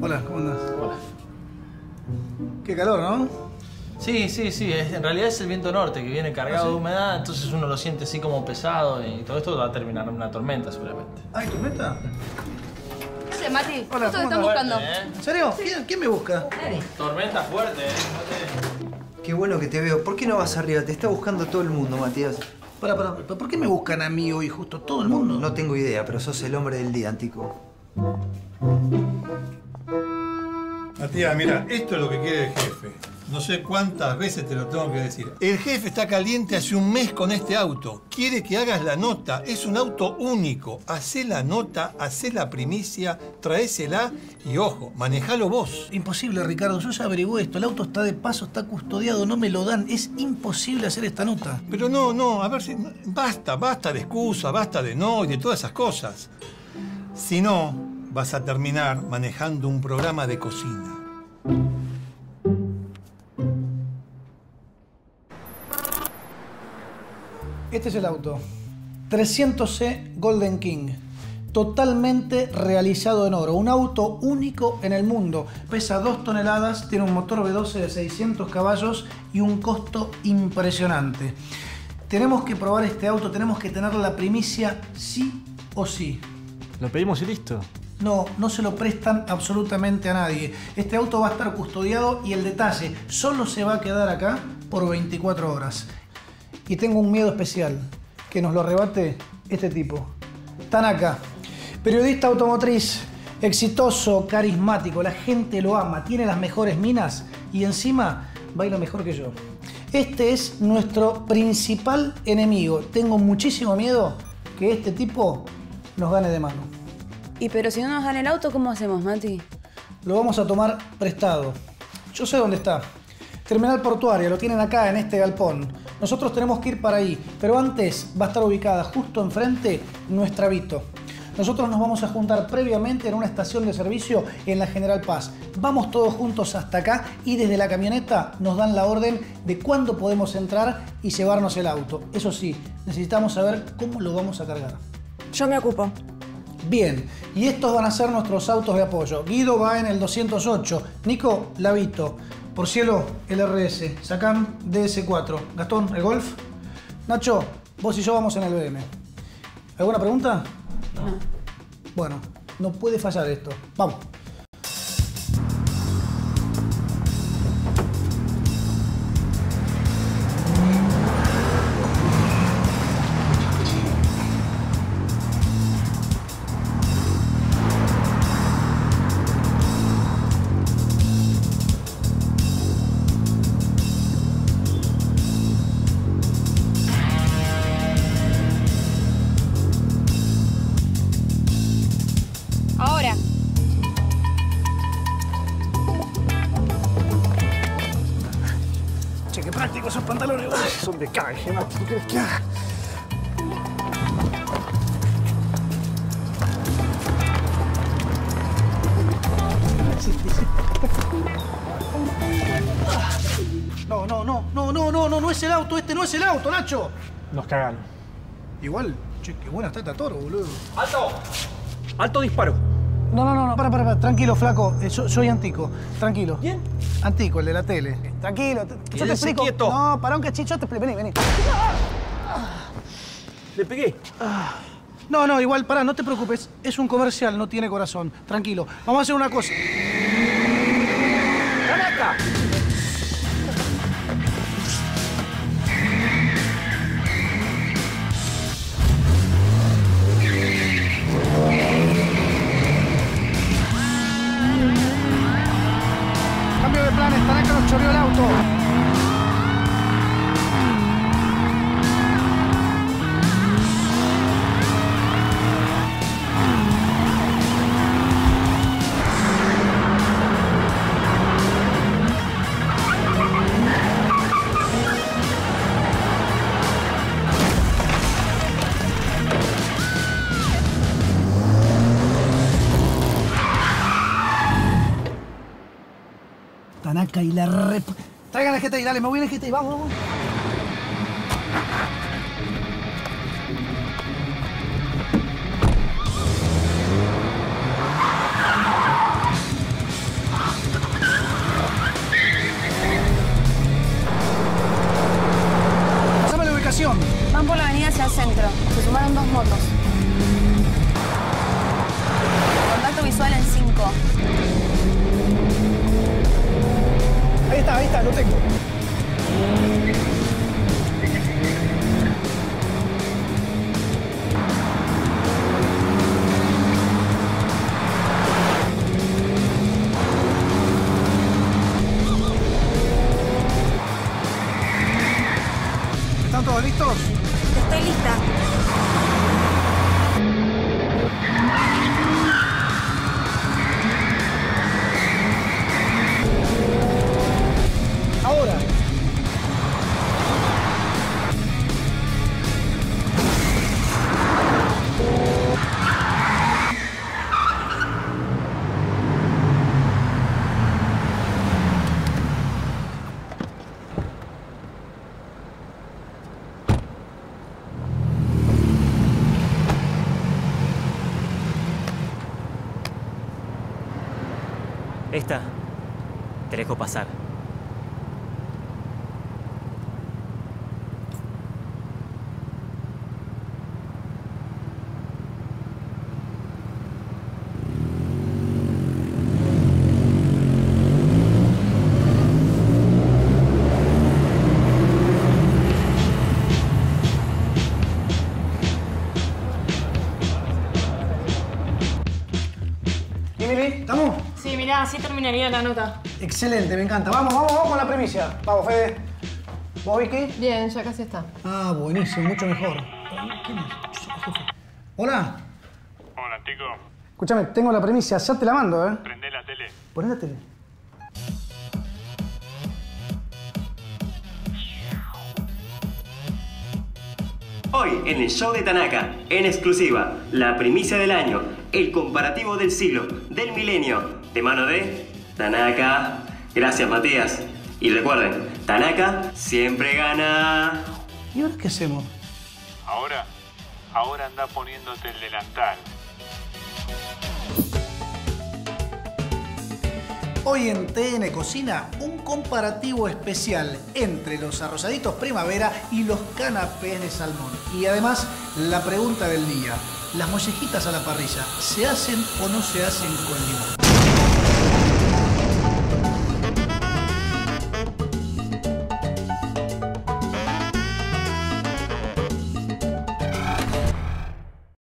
Hola, ¿cómo andás? Hola. Qué calor, ¿no? Sí, sí, sí. es- en realidad es el viento norte que viene cargado ¿Ah, sí? de humedad, entonces uno lo siente así como pesado y todo esto va a terminar en una tormenta seguramente. ¿Hay tormenta? ¿Qué haces, Mati? Hola, buscando. ¿eh? ¿En serio? ¿Quién, quién me busca? Tormenta fuerte, ¿eh? Qué bueno que te veo. ¿Por qué no vas arriba? Te está buscando todo el mundo, Matías. Para, para, ¿por qué me buscan a mí hoy justo todo el mundo? No tengo idea, pero sos el hombre del día, Antico. Matías, mira, esto es lo que quiere el jefe. No sé cuántas veces te lo tengo que decir. El jefe está caliente hace un mes con este auto. Quiere que hagas la nota. Es un auto único. Hacé la nota, hacé la primicia, traésela y ojo, manejalo vos. Imposible, Ricardo. Yo ya averigué esto. El auto está de paso, está custodiado, no me lo dan. Es imposible hacer esta nota. Pero no, no, a ver si. Basta, basta de excusa, basta de no y de todas esas cosas. Si no, vas a terminar manejando un programa de cocina. Este es el auto. 300C Golden King. Totalmente realizado en oro. Un auto único en el mundo. Pesa 2 toneladas, tiene un motor V12 de 600 caballos y un costo impresionante. Tenemos que probar este auto, tenemos que tener la primicia sí o sí. Lo pedimos y listo. No, no se lo prestan absolutamente a nadie. Este auto va a estar custodiado y el detalle solo se va a quedar acá por 24 horas. Y tengo un miedo especial, que nos lo rebate este tipo. Tanaka, periodista automotriz, exitoso, carismático, la gente lo ama, tiene las mejores minas y encima baila mejor que yo. Este es nuestro principal enemigo. Tengo muchísimo miedo que este tipo nos gane de mano. Y pero si no nos dan el auto, ¿cómo hacemos, Mati? Lo vamos a tomar prestado. Yo sé dónde está. Terminal portuaria, lo tienen acá en este galpón. Nosotros tenemos que ir para ahí, pero antes va a estar ubicada justo enfrente nuestra Vito. Nosotros nos vamos a juntar previamente en una estación de servicio en la General Paz. Vamos todos juntos hasta acá y desde la camioneta nos dan la orden de cuándo podemos entrar y llevarnos el auto. Eso sí, necesitamos saber cómo lo vamos a cargar. Yo me ocupo. Bien, y estos van a ser nuestros autos de apoyo. Guido va en el 208, Nico, Lavito, Por Cielo, el RS, Sacán, DS4, Gastón, el Golf. Nacho, vos y yo vamos en el BM. ¿Alguna pregunta? Bueno, no puede fallar esto. Vamos. Son de canje, ¿no? ¿Tú crees que haga? No, no, no, no, no, no, no, no es el auto, este no es el auto, Nacho. Nos cagaron. Igual, che, qué buena está esta toro, boludo. ¡Alto! ¡Alto disparo! No, no, no, no, para, para, para, tranquilo, flaco. Eh, yo- soy Antico, tranquilo. ¿Quién? Antico, el de la tele. Tranquilo, yo te explico. quieto. No, para un cachito, yo te explico. Vení, vení. Le pegué. No, no, igual, pará, no te preocupes. Es un comercial, no tiene corazón. Tranquilo. Vamos a hacer una cosa. ¡Caraca! Cambio choreó el auto. Tanaka y la rep. Traigan GTI, dale, me voy en el GTI, vamos, vamos. Pasame la ubicación. Van por la avenida hacia el centro. Se sumaron dos motos. Lo tengo. ¿Están todos listos? Estoy lista. Te dejo pasar. ¿estamos? Sí, mirá, así terminaría la nota. Excelente, me encanta. Vamos, vamos, vamos con la primicia. Vamos, Fede. ¿Vos, Vicky? Bien, ya casi está. Ah, buenísimo, mucho mejor. Hola. Hola, Tico. Escúchame, tengo la primicia, ya te la mando, ¿eh? Prende la tele. Poné la tele. Hoy en el show de Tanaka, en exclusiva, la primicia del año, el comparativo del siglo, del milenio, de mano de Tanaka. Gracias, Matías. Y recuerden, Tanaka siempre gana. ¿Y ahora qué hacemos? Ahora, ahora anda poniéndote el delantal. Hoy en TN Cocina, un comparativo especial entre los arrozaditos primavera y los canapés de salmón. Y además, la pregunta del día. ¿Las mollejitas a la parrilla se hacen o no se hacen con limón?